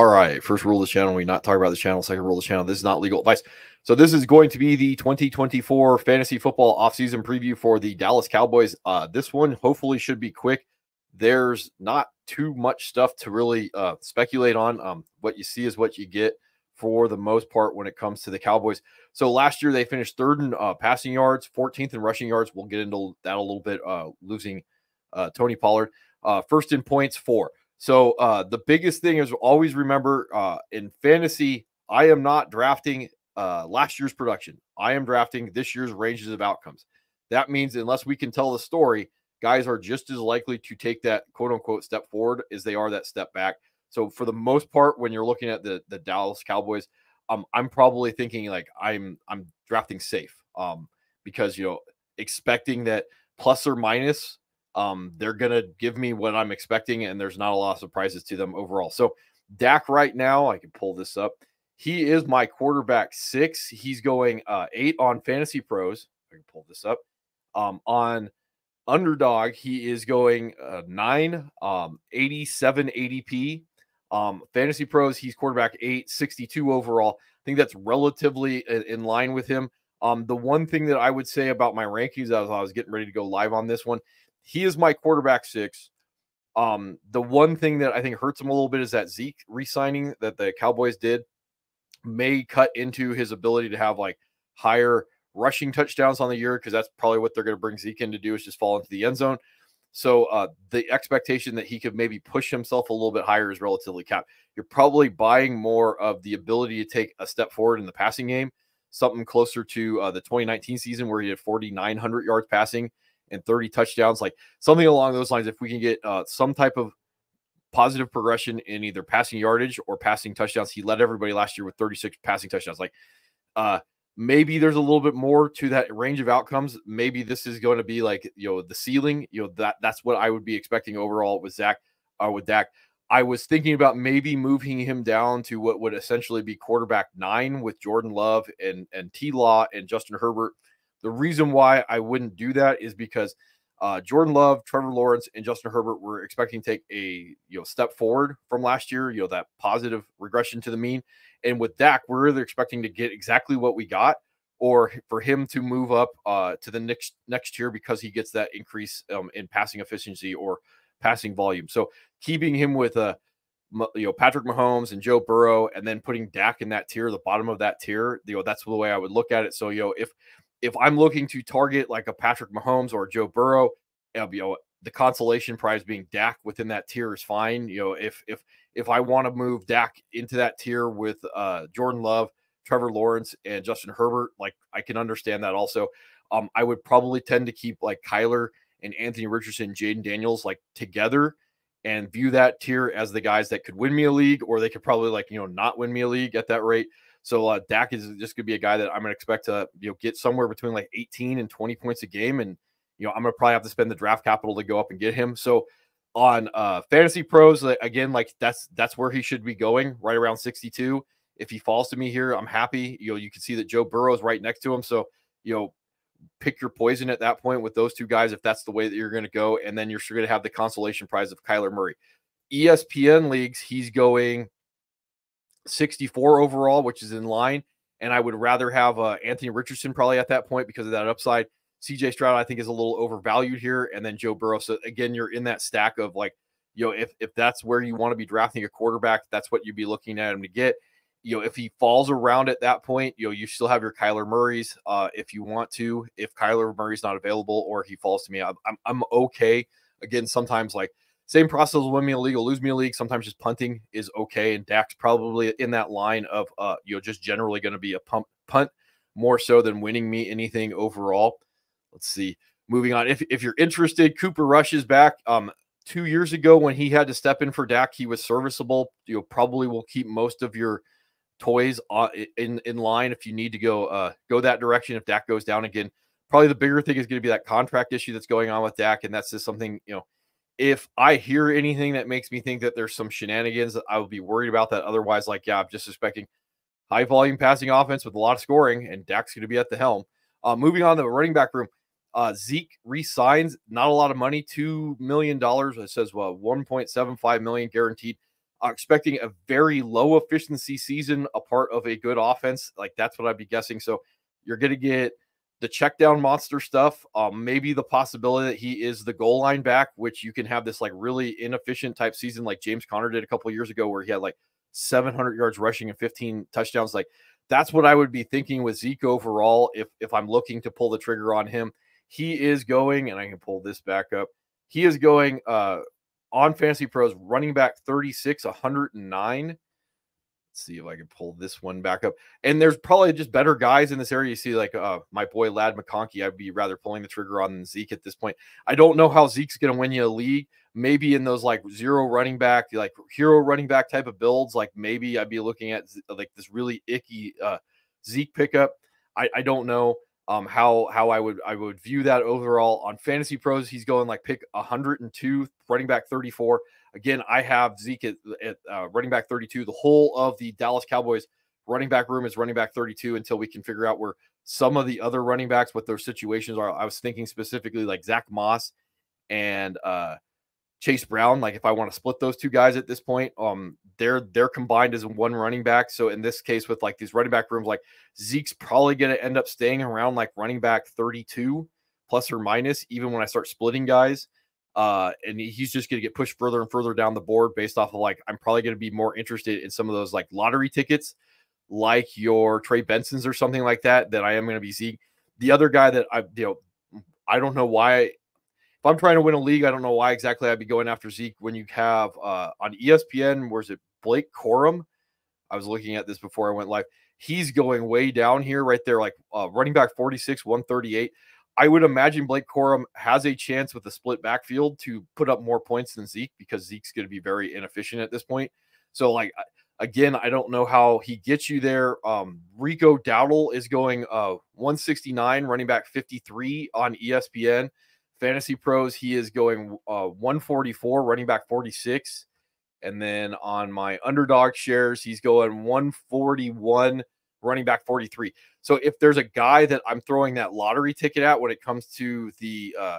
All right. First rule of the channel: we not talk about the channel. Second rule of the channel: this is not legal advice. So this is going to be the 2024 fantasy football offseason preview for the Dallas Cowboys. Uh, this one hopefully should be quick. There's not too much stuff to really uh, speculate on. Um, what you see is what you get for the most part when it comes to the Cowboys. So last year they finished third in uh, passing yards, 14th in rushing yards. We'll get into that a little bit, uh, losing uh, Tony Pollard. Uh, first in points, four. So uh, the biggest thing is always remember uh, in fantasy, I am not drafting uh, last year's production. I am drafting this year's ranges of outcomes. That means unless we can tell the story, guys are just as likely to take that quote unquote step forward as they are that step back. So for the most part, when you're looking at the the Dallas Cowboys, um, I'm probably thinking like I'm I'm drafting safe um, because you know expecting that plus or minus um, they're gonna give me what I'm expecting, and there's not a lot of surprises to them overall. So Dak right now, I can pull this up. He is my quarterback six. He's going uh, eight on Fantasy Pros. I can pull this up. Um, on Underdog, he is going uh, nine, um, 87 ADP. Um, Fantasy Pros, he's quarterback eight, 62 overall. I think that's relatively in, in line with him. Um, the one thing that I would say about my rankings as I was getting ready to go live on this one, he is my quarterback six. Um, the one thing that I think hurts him a little bit is that Zeke re-signing that the Cowboys did may cut into his ability to have like higher rushing touchdowns on the year because that's probably what they're going to bring Zeke in to do is just fall into the end zone. So uh, the expectation that he could maybe push himself a little bit higher is relatively capped. You're probably buying more of the ability to take a step forward in the passing game, something closer to uh, the 2019 season where he had 4,900 yards passing and 30 touchdowns, like something along those lines. If we can get uh, some type of positive progression in either passing yardage or passing touchdowns. He led everybody last year with 36 passing touchdowns. Like, uh, maybe there's a little bit more to that range of outcomes. Maybe this is going to be like you know the ceiling. You know that that's what I would be expecting overall with Zach uh, with Dak. I was thinking about maybe moving him down to what would essentially be quarterback nine with Jordan Love and and T Law and Justin Herbert. The reason why I wouldn't do that is because uh, Jordan Love, Trevor Lawrence, and Justin Herbert were expecting to take a you know step forward from last year. You know that positive regression to the mean. And with Dak, we're either expecting to get exactly what we got, or for him to move up uh, to the next next year because he gets that increase um, in passing efficiency or passing volume. So keeping him with a uh, you know Patrick Mahomes and Joe Burrow, and then putting Dak in that tier, the bottom of that tier, you know that's the way I would look at it. So you know if if I'm looking to target like a Patrick Mahomes or Joe Burrow, you know, the consolation prize being Dak within that tier is fine. You know, if if if I want to move Dak into that tier with uh, Jordan Love, Trevor Lawrence, and Justin Herbert, like I can understand that also. Um, I would probably tend to keep like Kyler and Anthony Richardson, Jayden Daniels like together and view that tier as the guys that could win me a league, or they could probably like you know not win me a league at that rate. So uh, Dak is just going to be a guy that I'm going to expect to you know get somewhere between like 18 and 20 points a game, and you know I'm going to probably have to spend the draft capital to go up and get him. So on uh, fantasy pros, again, like that's that's where he should be going, right around 62. If he falls to me here, I'm happy. You know, you can see that Joe Burrow is right next to him, so you know pick your poison at that point with those two guys if that's the way that you're going to go, and then you're sure going to have the consolation prize of Kyler Murray. ESPN leagues, he's going 64 overall, which is in line. And I would rather have uh, Anthony Richardson probably at that point because of that upside. CJ Stroud, I think, is a little overvalued here. And then Joe Burrow. So again, you're in that stack of like, you know, if, if that's where you want to be drafting a quarterback, that's what you'd be looking at him to get. You know, if he falls around at that point, you know, you still have your Kyler Murray's uh, if you want to. If Kyler Murray's not available or he falls to me, I'm, I'm, I'm okay. Again, sometimes like same process will win me a league lose me a league. Sometimes just punting is okay. And Dak's probably in that line of uh, you know, just generally going to be a pump punt more so than winning me anything overall. Let's see. Moving on. If if you're interested, Cooper Rush is back. Um, two years ago when he had to step in for Dak, he was serviceable. You probably will keep most of your toys in in line if you need to go uh go that direction. If Dak goes down again, probably the bigger thing is going to be that contract issue that's going on with Dak, and that's just something you know if I hear anything that makes me think that there's some shenanigans, I would be worried about that. Otherwise, like, yeah, I'm just expecting high volume passing offense with a lot of scoring, and Dak's going to be at the helm. Uh, moving on to the running back room, uh, Zeke resigns, not a lot of money, $2 million. It says, well, 1.75 million guaranteed. uh, expecting a very low efficiency season, a part of a good offense. Like that's what I'd be guessing. So you're going to get the check down monster stuff. Um, maybe the possibility that he is the goal line back, which you can have this like really inefficient type season like James Conner did a couple years ago, where he had like 700 yards rushing and 15 touchdowns. Like that's what I would be thinking with Zeke overall if if I'm looking to pull the trigger on him. He is going, and I can pull this back up. He is going uh on Fantasy Pros, running back 36, 109. Let's see if I can pull this one back up. And there's probably just better guys in this area. You see, like uh, my boy Ladd McConkey, I'd be rather pulling the trigger on Zeke at this point. I don't know how Zeke's going to win you a league. Maybe in those like zero running back, like hero running back type of builds, like maybe I'd be looking at like this really icky uh, Zeke pickup. I, I don't know um, how how I would I would view that overall on Fantasy Pros. He's going like pick 102, running back 34. Again, I have Zeke at, at uh, running back 32. The whole of the Dallas Cowboys running back room is running back 32 until we can figure out where some of the other running backs, what their situations are. I was thinking specifically like Zack Moss and uh, Chase Brown. Like if I want to split those two guys at this point, um, they're they're combined as one running back. So in this case, with like these running back rooms, like Zeke's probably to end up staying around like running back 32 plus or minus, even when I start splitting guys. Uh, and he's just to get pushed further and further down the board based off of like I'm probably to be more interested in some of those like lottery tickets, like your Trey Benson's or something like that. That I am to be Zeke. The other guy that I you know I don't know why if I'm trying to win a league, I don't know why exactly I'd be going after Zeke when you have uh, on ESPN, where's it Blake Corum? I was looking at this before I went live. He's going way down here, right there, like uh, running back 46, 138. I would imagine Blake Corum has a chance with the split backfield to put up more points than Zeke because Zeke's going to be very inefficient at this point. So, like, again, I don't know how he gets you there. Um, Rico Dowdle is going uh, 169, running back 53 on ESPN. Fantasy Pros, he is going uh, 144, running back 46. And then on my underdog shares, he's going 141, running back 43. So if there's a guy that I'm throwing that lottery ticket at when it comes to the uh,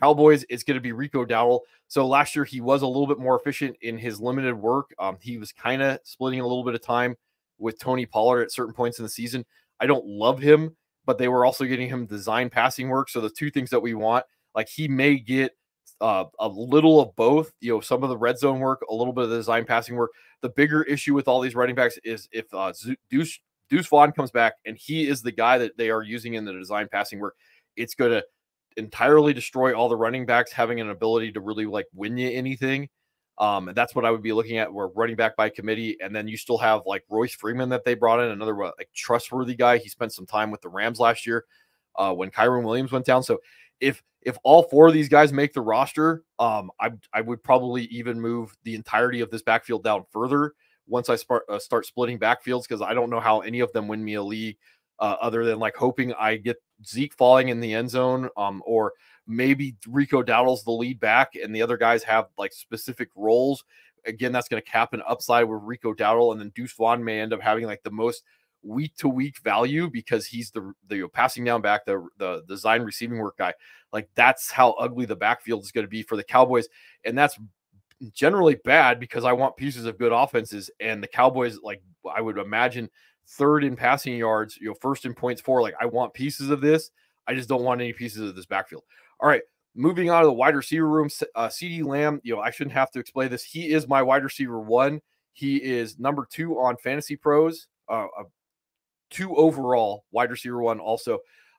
Cowboys, it's going to be Rico Dowdle. So last year he was a little bit more efficient in his limited work. Um, he was kind of splitting a little bit of time with Tony Pollard at certain points in the season. I don't love him, but they were also getting him design passing work. So the two things that we want, like he may get uh, a little of both. You know, some of the red zone work, a little bit of the design passing work. The bigger issue with all these running backs is if uh, Deuce Deuce Vaughn comes back and he is the guy that they are using in the design passing work, it's going to entirely destroy all the running backs having an ability to really like win you anything. Um, and that's what I would be looking at. We're running back by committee, and then you still have like Royce Freeman that they brought in, another like trustworthy guy. He spent some time with the Rams last year uh, when Kyren Williams went down. So if if all four of these guys make the roster, um, I I would probably even move the entirety of this backfield down further once I start uh, start splitting backfields because I don't know how any of them win me a league uh, other than like hoping I get Zeke falling in the end zone, um, or maybe Rico Dowdle's the lead back and the other guys have like specific roles. Again, that's going to cap an upside with Rico Dowdle, and then Deuce Vaughn may end up having like the most week to week value because he's the the passing down back, the the design receiving work guy. Like that's how ugly the backfield is going to be for the Cowboys, and that's generally bad because I want pieces of good offenses, and the Cowboys like I would imagine third in passing yards, you know, first in points for. Like I want pieces of this. I just don't want any pieces of this backfield. All right, moving on to the wide receiver room, uh, CeeDee Lamb. You know, I shouldn't have to explain this. He is my wide receiver one. He is number two on Fantasy Pros. Uh, uh, two overall wide receiver one. Also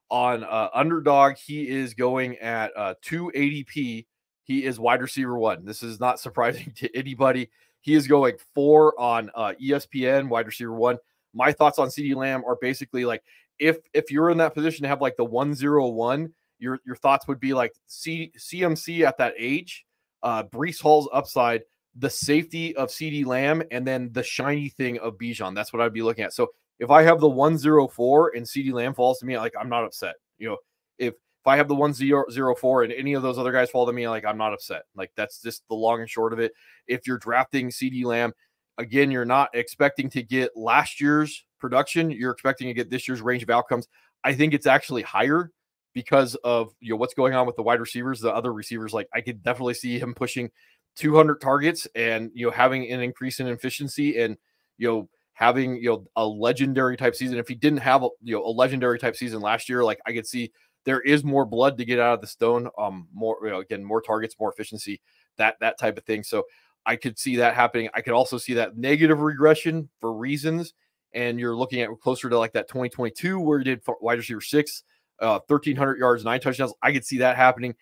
on uh, Underdog, he is going at uh, two ADP. He is wide receiver one. This is not surprising to anybody. He is going four on uh, ESPN, wide receiver one. My thoughts on CeeDee Lamb are basically like if if you're in that position to have like the one zero one your your thoughts would be like C, CMC at that age, uh, Breece Hall's upside, the safety of CeeDee Lamb, and then the shiny thing of Bijan. That's what I'd be looking at. So if I have the 104 and CeeDee Lamb falls to me, like I'm not upset. You know, if if I have the 104 and any of those other guys fall to me, like I'm not upset. Like that's just the long and short of it. If you're drafting CD Lamb, again, you're not expecting to get last year's production. You're expecting to get this year's range of outcomes. I think it's actually higher because of you know what's going on with the wide receivers, the other receivers. Like I could definitely see him pushing 200 targets and you know having an increase in efficiency and you know having you know a legendary type season. If he didn't have a, you know a legendary type season last year, like I could see there is more blood to get out of the stone. Um, more you know, again, more targets, more efficiency, that that type of thing. So I could see that happening. I could also see that negative regression for reasons. And you're looking at closer to like that 2022 where he did wide receiver six, uh, 1,300 yards, nine touchdowns. I could see that happening.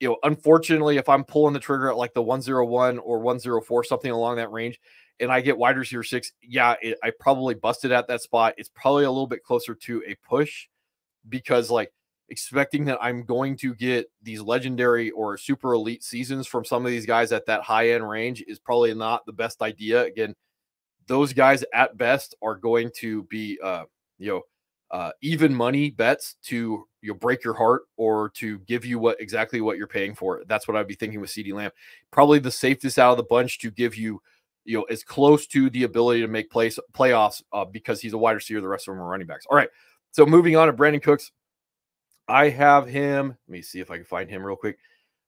You know, unfortunately, if I'm pulling the trigger at like the 101 or 104, something along that range, and I get wide receiver six, yeah, it, I probably busted at that spot. It's probably a little bit closer to a push because like expecting that I'm going to get these legendary or super elite seasons from some of these guys at that high end range is probably not the best idea. Again, those guys at best are going to be, uh, you know, uh, even money bets to you know, break your heart or to give you what exactly what you're paying for. That's what I'd be thinking with CeeDee Lamb. Probably the safest out of the bunch to give you, you know, as close to the ability to make place playoffs uh, because he's a wide receiver. The rest of them are running backs. All right. So moving on to Brandin Cooks. I have him. Let me see if I can find him real quick.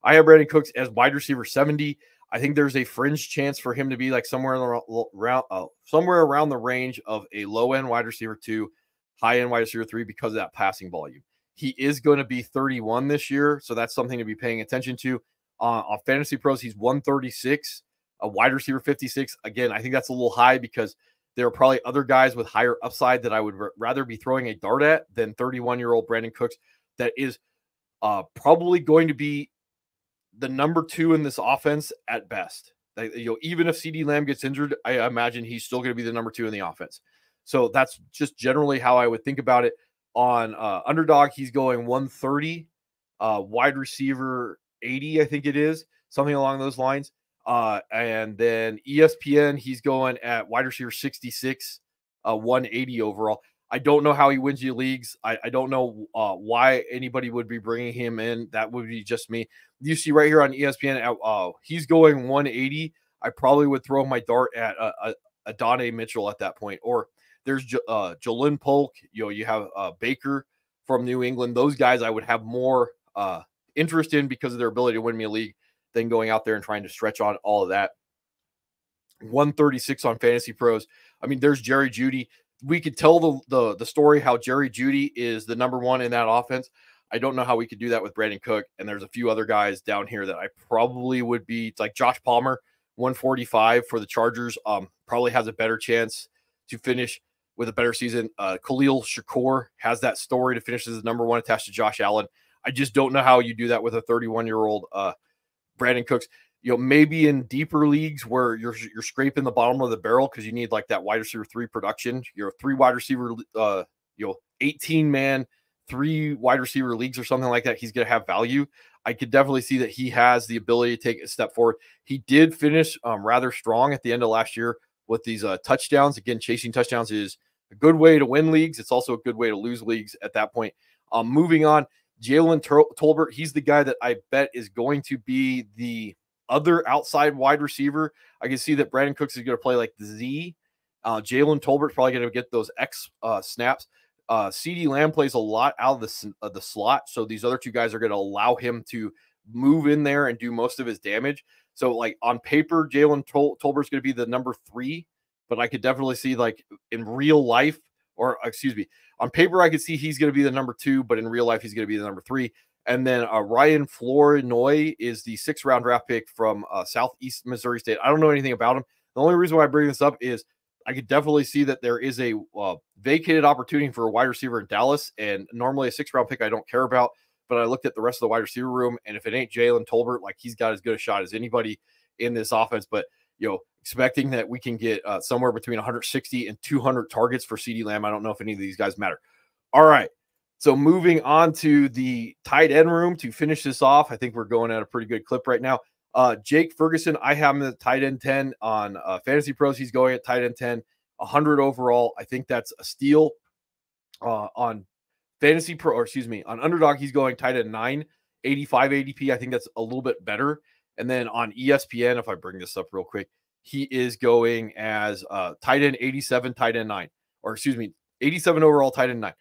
I have Brandin Cooks as wide receiver 70. I think there's a fringe chance for him to be like somewhere around uh, somewhere around the range of a low end wide receiver two, high end wide receiver three because of that passing volume. He is going to be 31 this year, so that's something to be paying attention to. Uh, on Fantasy Pros, he's 136, a wide receiver 56. Again, I think that's a little high because there are probably other guys with higher upside that I would rather be throwing a dart at than 31 year old Brandin Cooks that is uh, probably going to be the number two in this offense at best. You know, even if CeeDee Lamb gets injured, I imagine he's still going to be the number two in the offense. So that's just generally how I would think about it. On uh, underdog, he's going 130, uh, wide receiver 80, I think it is, something along those lines. Uh, and then ESPN, he's going at wide receiver 66, uh, 180 overall. I don't know how he wins you leagues. I, I don't know uh, why anybody would be bringing him in. That would be just me. You see right here on ESPN, uh, he's going 180. I probably would throw my dart at a, a, a Donnie Mitchell at that point. Or there's uh, Ja'Lynn Polk. You know, you have uh, Baker from New England. Those guys I would have more uh, interest in because of their ability to win me a league than going out there and trying to stretch on all of that. 136 on Fantasy Pros. I mean, there's Jerry Jeudy we could tell the, the the story how Jerry Jeudy is the number one in that offense. I don't know how we could do that with Brandin Cook. And there's a few other guys down here that I probably would be like Josh Palmer, 145 for the Chargers. Um, probably has a better chance to finish with a better season. Uh, Khalil Shakir has that story to finish as the number one attached to Josh Allen. I just don't know how you do that with a 31 year old uh, Brandin Cooks you know, maybe in deeper leagues where you're you're scraping the bottom of the barrel because you need like that wide receiver three production. You're a three wide receiver, uh, you know, 18 man, three wide receiver leagues or something like that. He's going to have value. I could definitely see that he has the ability to take a step forward. He did finish um, rather strong at the end of last year with these uh, touchdowns. Again, chasing touchdowns is a good way to win leagues. It's also a good way to lose leagues at that point. Um, moving on, Jalen Tolbert, he's the guy that I bet is going to be the other outside wide receiver. I can see that Brandin Cooks is going to play like the Z. Uh, Jalen Tolbert's probably going to get those X uh, snaps. Uh, CeeDee Lamb plays a lot out of the, uh, the slot. So these other two guys are going to allow him to move in there and do most of his damage. So, like on paper, Jalen Tol- Tolbert's going to be the number three, but I could definitely see, like, in real life, or excuse me, on paper, I could see he's going to be the number two, but in real life, he's going to be the number three. And then uh, Ryan Flournoy is the sixth round draft pick from uh, Southeast Missouri State. I don't know anything about him. The only reason why I bring this up is I could definitely see that there is a uh, vacated opportunity for a wide receiver in Dallas. And normally a six round pick I don't care about. But I looked at the rest of the wide receiver room, and if it ain't Jalen Tolbert, like he's got as good a shot as anybody in this offense. But you know, expecting that we can get uh, somewhere between 160 and 200 targets for CeeDee Lamb. I don't know if any of these guys matter. All right. So moving on to the tight end room to finish this off, I think we're going at a pretty good clip right now. Uh, Jake Ferguson, I have him at tight end 10 on uh, Fantasy Pros. He's going at tight end 10, 100 overall. I think that's a steal. Uh, on Fantasy Pro, or excuse me, on Underdog, he's going tight end 9, 85 ADP. I think that's a little bit better. And then on ESPN, if I bring this up real quick, he is going as uh, tight end 87, tight end 9, or excuse me, 87 overall, tight end 9.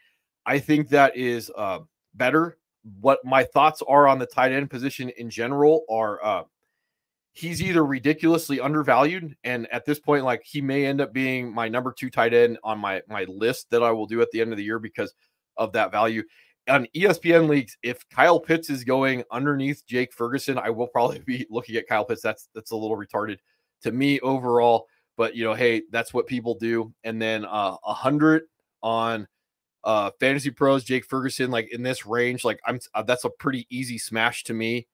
I think that is uh, better. What my thoughts are on the tight end position in general are uh, he's either ridiculously undervalued, and at this point, like he may end up being my number two tight end on my my list that I will do at the end of the year because of that value. On ESPN leagues, if Kyle Pitts is going underneath Jake Ferguson, I will probably be looking at Kyle Pitts. That's that's a little retarded to me overall, but you know, hey, that's what people do. And then uh, hundred on uh fantasy pros, Jake Ferguson, like in this range, like I'm uh, that's a pretty easy smash to me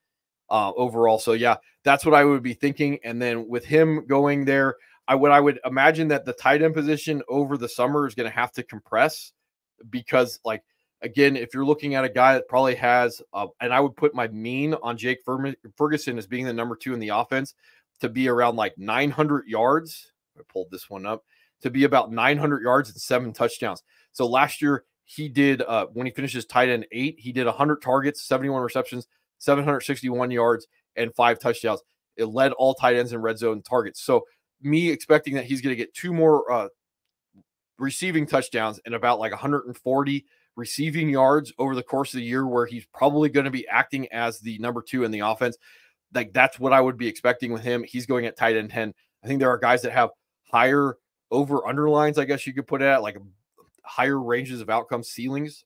uh, overall. So yeah, that's what I would be thinking. And then with him going there, I would I would imagine that the tight end position over the summer is going to have to compress because like again, if you're looking at a guy that probably has, uh, and I would put my mean on Jake Ferguson as being the number two in the offense to be around like 900 yards. I pulled this one up to be about 900 yards and seven touchdowns. So last year he did uh, when he finishes tight end eight, he did 100 targets, 71 receptions, 761 yards, and five touchdowns. It led all tight ends in red zone targets. So, me expecting that he's going to get two more uh, receiving touchdowns and about like 140 receiving yards over the course of the year, where he's probably going to be acting as the number two in the offense. Like, that's what I would be expecting with him. He's going at tight end 10. I think there are guys that have higher over underlines, I guess you could put it at like higher ranges of outcome ceilings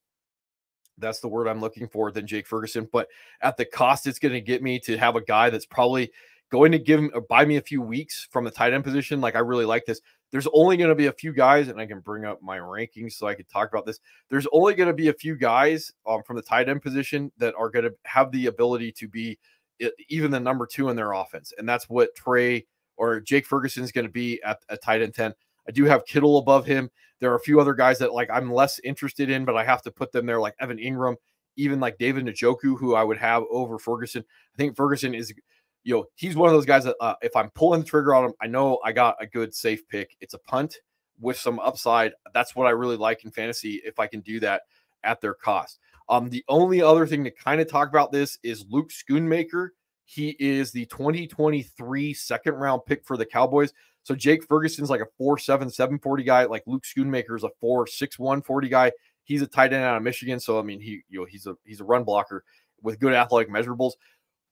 that's the word I'm looking for than Jake Ferguson. But at the cost it's going to get me to have a guy that's probably going to give or buy me a few weeks from the tight end position. Like I really like this. There's only going to be a few guys, and I can bring up my rankings so I could talk about this. There's only going to be a few guys um, from the tight end position that are going to have the ability to be even the number two in their offense, and that's what Trey or Jake Ferguson is going to be at a tight end ten. I do have Kittle above him. There are a few other guys that like I'm less interested in, but I have to put them there, like Evan Engram, even like David Njoku, who I would have over Ferguson. I think Ferguson is, you know, he's one of those guys that uh, if I'm pulling the trigger on him, I know I got a good safe pick. It's a punt with some upside. That's what I really like in fantasy if I can do that at their cost. Um, the only other thing to kind of talk about this is Luke Schoonmaker. He is the 2023 second round pick for the Cowboys. So Jake Ferguson's like a 4'7, 740 guy. Like Luke Schoonmaker is a 4'6, 140 guy. He's a tight end out of Michigan. So I mean, he you know he's a he's a run blocker with good athletic measurables.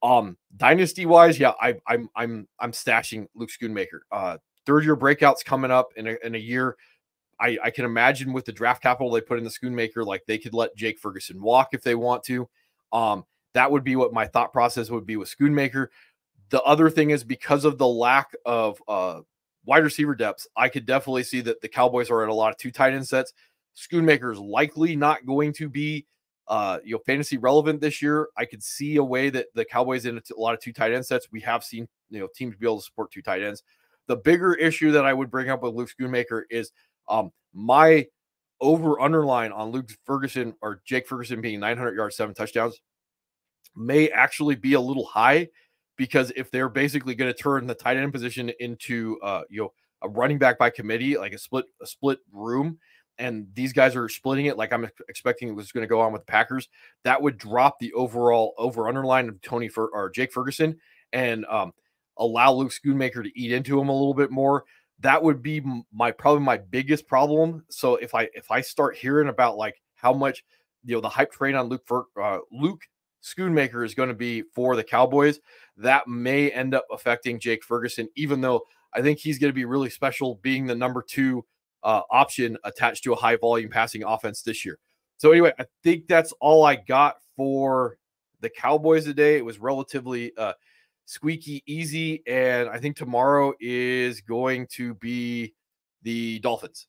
Um, dynasty wise, yeah, I, I'm I'm I'm stashing Luke Schoonmaker. Uh, third year breakouts coming up in a, in a year. I, I can imagine with the draft capital they put in the Schoonmaker, like they could let Jake Ferguson walk if they want to. Um, that would be what my thought process would be with Schoonmaker. The other thing is because of the lack of uh, wide receiver depths, I could definitely see that the Cowboys are at a lot of two tight end sets. Schoonmaker is likely not going to be uh you know fantasy relevant this year. I could see a way that the Cowboys in a lot of two tight end sets. We have seen you know teams be able to support two tight ends. The bigger issue that I would bring up with Luke Schoonmaker is um my over underline on Luke Ferguson or Jake Ferguson being 900 yards, seven touchdowns may actually be a little high because if they're basically going to turn the tight end position into uh you know a running back by committee like a split a split room and these guys are splitting it like I'm expecting it was going to go on with the Packers that would drop the overall over underline of Tony Fer- or Jake Ferguson and um allow Luke Schoonmaker to eat into him a little bit more. That would be my probably my biggest problem. So if I if I start hearing about like how much you know the hype train on Luke Fer- uh, Luke Schoonmaker is going to be for the Cowboys, that may end up affecting Jake Ferguson, even though I think he's going to be really special being the number two uh, option attached to a high volume passing offense this year. So, anyway, I think that's all I got for the Cowboys today. It was relatively uh, squeaky easy. And I think tomorrow is going to be the Dolphins.